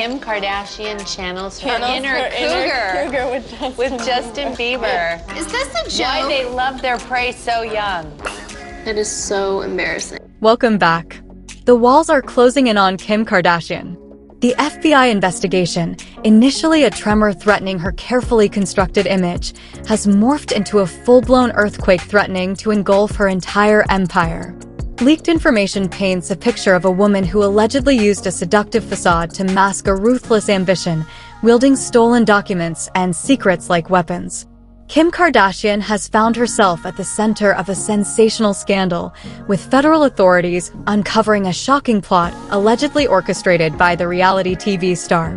Kim Kardashian channels her Channels inner her cougar, inner cougar with Justin with Justin Bieber. Is this a Why joke? they love their prey so young. It is so embarrassing. Welcome back. The walls are closing in on Kim Kardashian. The FBI investigation, initially a tremor threatening her carefully constructed image, has morphed into a full-blown earthquake threatening to engulf her entire empire. Leaked information paints a picture of a woman who allegedly used a seductive facade to mask a ruthless ambition, wielding stolen documents and secrets like weapons. Kim Kardashian has found herself at the center of a sensational scandal, with federal authorities uncovering a shocking plot allegedly orchestrated by the reality TV star.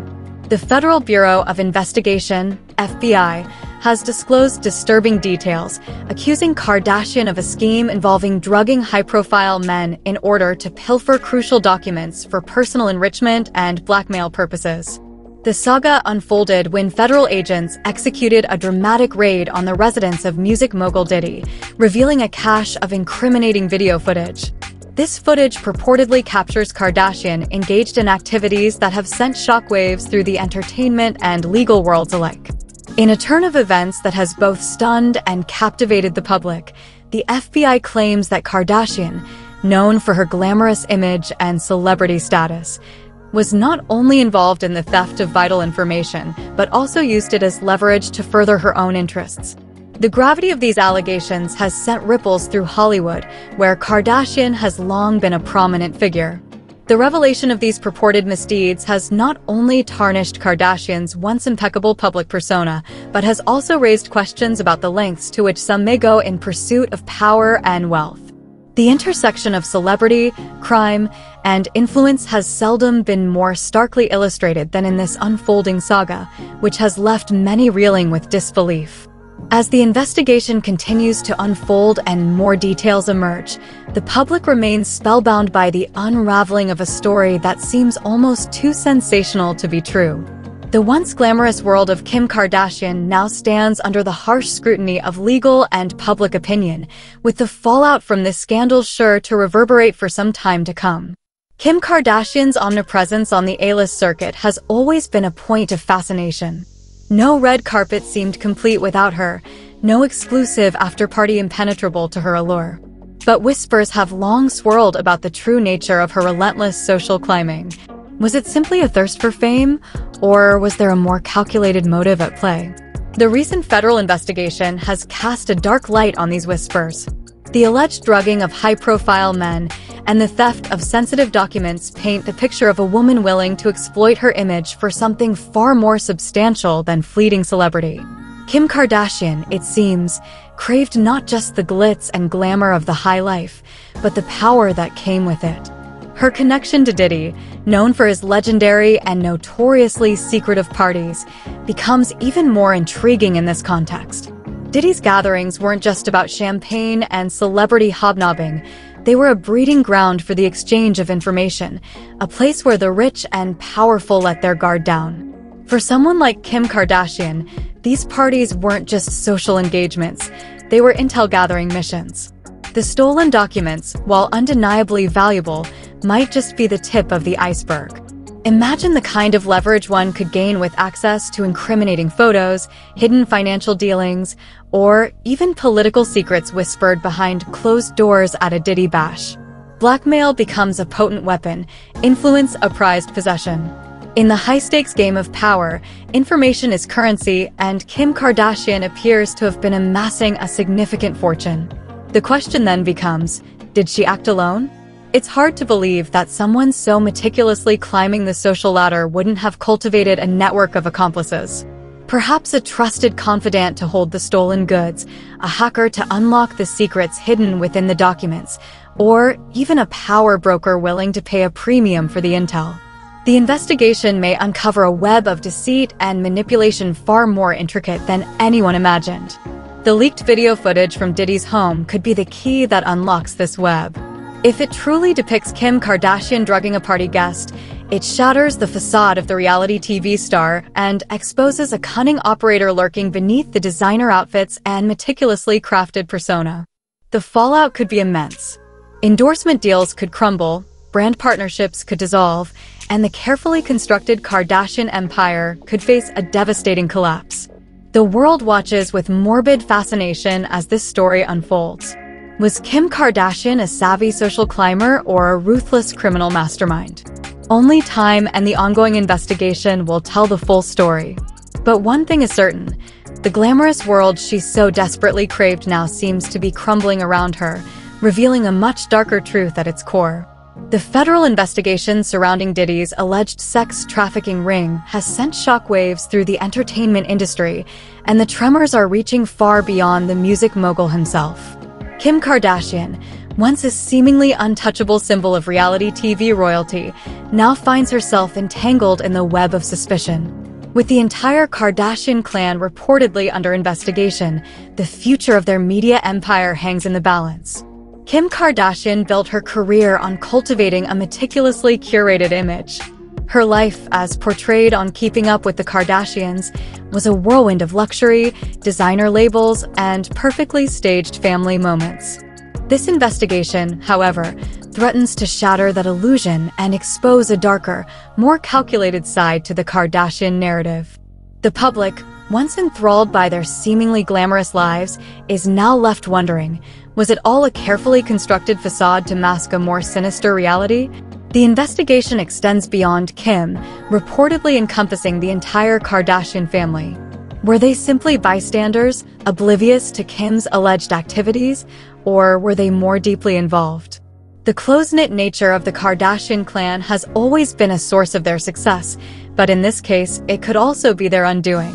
The Federal Bureau of Investigation, FBI, has disclosed disturbing details, accusing Kardashian of a scheme involving drugging high-profile men in order to pilfer crucial documents for personal enrichment and blackmail purposes. The saga unfolded when federal agents executed a dramatic raid on the residence of music mogul Diddy, revealing a cache of incriminating video footage. This footage purportedly captures Kardashian engaged in activities that have sent shockwaves through the entertainment and legal worlds alike. In a turn of events that has both stunned and captivated the public, the FBI claims that Kardashian, known for her glamorous image and celebrity status, was not only involved in the theft of vital information, but also used it as leverage to further her own interests. The gravity of these allegations has sent ripples through Hollywood, where Kardashian has long been a prominent figure. The revelation of these purported misdeeds has not only tarnished Kardashian's once impeccable public persona, but has also raised questions about the lengths to which some may go in pursuit of power and wealth. The intersection of celebrity, crime, and influence has seldom been more starkly illustrated than in this unfolding saga, which has left many reeling with disbelief. As the investigation continues to unfold and more details emerge, the public remains spellbound by the unraveling of a story that seems almost too sensational to be true. The once glamorous world of Kim Kardashian now stands under the harsh scrutiny of legal and public opinion, with the fallout from this scandal sure to reverberate for some time to come. Kim Kardashian's omnipresence on the A-list circuit has always been a point of fascination. No red carpet seemed complete without her, no exclusive after-party impenetrable to her allure. But whispers have long swirled about the true nature of her relentless social climbing. Was it simply a thirst for fame, or was there a more calculated motive at play? The recent federal investigation has cast a dark light on these whispers. The alleged drugging of high-profile men and the theft of sensitive documents paint the picture of a woman willing to exploit her image for something far more substantial than fleeting celebrity. Kim Kardashian, it seems, craved not just the glitz and glamour of the high life, but the power that came with it. Her connection to Diddy, known for his legendary and notoriously secretive parties, becomes even more intriguing in this context. Diddy's gatherings weren't just about champagne and celebrity hobnobbing, they were a breeding ground for the exchange of information, a place where the rich and powerful let their guard down. For someone like Kim Kardashian, these parties weren't just social engagements, they were intel gathering missions. The stolen documents, while undeniably valuable, might just be the tip of the iceberg. Imagine the kind of leverage one could gain with access to incriminating photos, hidden financial dealings, or even political secrets whispered behind closed doors at a Diddy bash. Blackmail becomes a potent weapon, influence a prized possession. In the high-stakes game of power, information is currency, and Kim Kardashian appears to have been amassing a significant fortune. The question then becomes, did she act alone? It's hard to believe that someone so meticulously climbing the social ladder wouldn't have cultivated a network of accomplices. Perhaps a trusted confidant to hold the stolen goods, a hacker to unlock the secrets hidden within the documents, or even a power broker willing to pay a premium for the intel. The investigation may uncover a web of deceit and manipulation far more intricate than anyone imagined. The leaked video footage from Diddy's home could be the key that unlocks this web. If it truly depicts Kim Kardashian drugging a party guest, it shatters the facade of the reality TV star and exposes a cunning operator lurking beneath the designer outfits and meticulously crafted persona. The fallout could be immense. Endorsement deals could crumble, brand partnerships could dissolve, and the carefully constructed Kardashian empire could face a devastating collapse. The world watches with morbid fascination as this story unfolds. Was Kim Kardashian a savvy social climber or a ruthless criminal mastermind? Only time and the ongoing investigation will tell the full story. But one thing is certain, the glamorous world she so desperately craved now seems to be crumbling around her, revealing a much darker truth at its core. The federal investigation surrounding Diddy's alleged sex trafficking ring has sent shockwaves through the entertainment industry, and the tremors are reaching far beyond the music mogul himself. Kim Kardashian, once a seemingly untouchable symbol of reality TV royalty, now finds herself entangled in the web of suspicion. With the entire Kardashian clan reportedly under investigation, the future of their media empire hangs in the balance. Kim Kardashian built her career on cultivating a meticulously curated image. Her life, as portrayed on Keeping Up with the Kardashians, was a whirlwind of luxury, designer labels, and perfectly staged family moments. This investigation, however, threatens to shatter that illusion and expose a darker, more calculated side to the Kardashian narrative. The public, once enthralled by their seemingly glamorous lives, is now left wondering, was it all a carefully constructed facade to mask a more sinister reality? The investigation extends beyond Kim, reportedly encompassing the entire Kardashian family. Were they simply bystanders, oblivious to Kim's alleged activities, or were they more deeply involved? The close-knit nature of the Kardashian clan has always been a source of their success, but in this case, it could also be their undoing.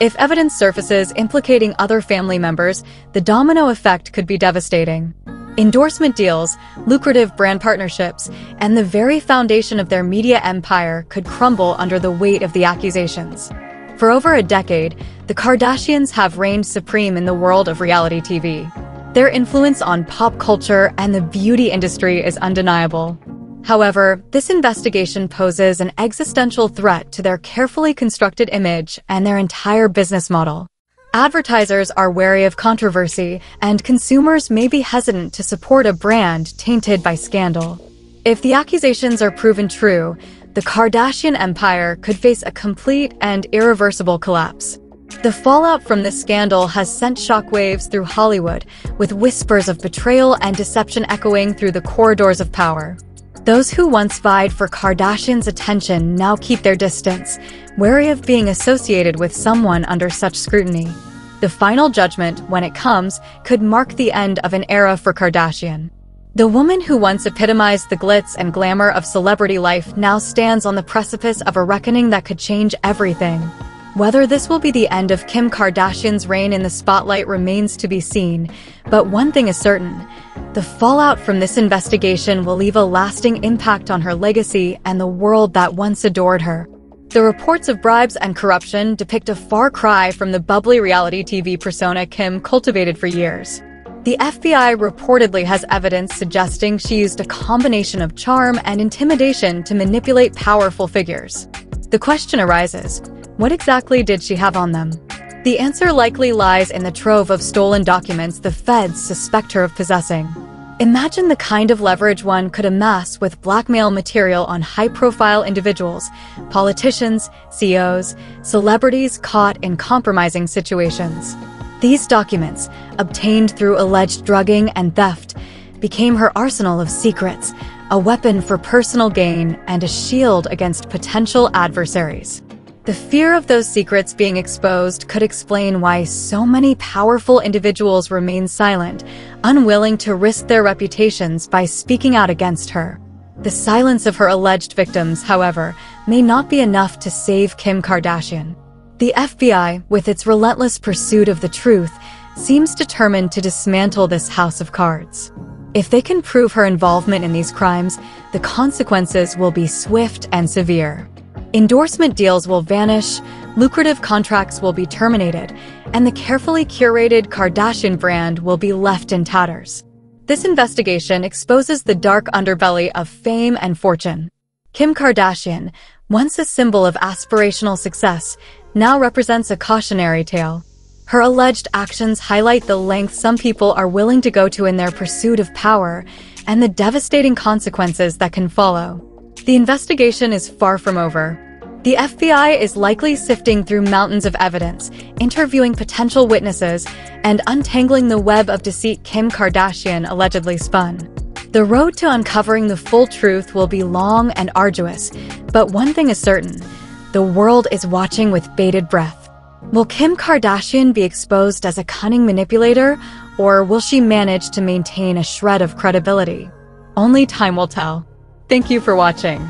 If evidence surfaces implicating other family members, the domino effect could be devastating. Endorsement deals, lucrative brand partnerships, and the very foundation of their media empire could crumble under the weight of the accusations. For over a decade, the Kardashians have reigned supreme in the world of reality TV. Their influence on pop culture and the beauty industry is undeniable. However, this investigation poses an existential threat to their carefully constructed image and their entire business model. Advertisers are wary of controversy, and consumers may be hesitant to support a brand tainted by scandal. If the accusations are proven true, the Kardashian empire could face a complete and irreversible collapse. The fallout from this scandal has sent shockwaves through Hollywood, with whispers of betrayal and deception echoing through the corridors of power. Those who once vied for Kardashian's attention now keep their distance, wary of being associated with someone under such scrutiny. The final judgment, when it comes, could mark the end of an era for Kardashian. The woman who once epitomized the glitz and glamour of celebrity life now stands on the precipice of a reckoning that could change everything. Whether this will be the end of Kim Kardashian's reign in the spotlight remains to be seen, but one thing is certain. The fallout from this investigation will leave a lasting impact on her legacy and the world that once adored her. The reports of bribes and corruption depict a far cry from the bubbly reality TV persona Kim cultivated for years. The FBI reportedly has evidence suggesting she used a combination of charm and intimidation to manipulate powerful figures. The question arises, what exactly did she have on them? The answer likely lies in the trove of stolen documents the feds suspect her of possessing. Imagine the kind of leverage one could amass with blackmail material on high-profile individuals, politicians, CEOs, celebrities caught in compromising situations. These documents, obtained through alleged drugging and theft, became her arsenal of secrets, a weapon for personal gain and a shield against potential adversaries. The fear of those secrets being exposed could explain why so many powerful individuals remain silent, unwilling to risk their reputations by speaking out against her. The silence of her alleged victims, however, may not be enough to save Kim Kardashian. The FBI, with its relentless pursuit of the truth, seems determined to dismantle this house of cards. If they can prove her involvement in these crimes, the consequences will be swift and severe. Endorsement deals will vanish, lucrative contracts will be terminated, and the carefully curated Kardashian brand will be left in tatters. This investigation exposes the dark underbelly of fame and fortune. Kim Kardashian, once a symbol of aspirational success, now represents a cautionary tale. Her alleged actions highlight the length some people are willing to go to in their pursuit of power and the devastating consequences that can follow. the investigation is far from over. The FBI is likely sifting through mountains of evidence, interviewing potential witnesses, and untangling the web of deceit Kim Kardashian allegedly spun. The road to uncovering the full truth will be long and arduous, but one thing is certain the world is watching with bated breath. Will Kim Kardashian be exposed as a cunning manipulator, or will she manage to maintain a shred of credibility? Only time will tell. Thank you for watching.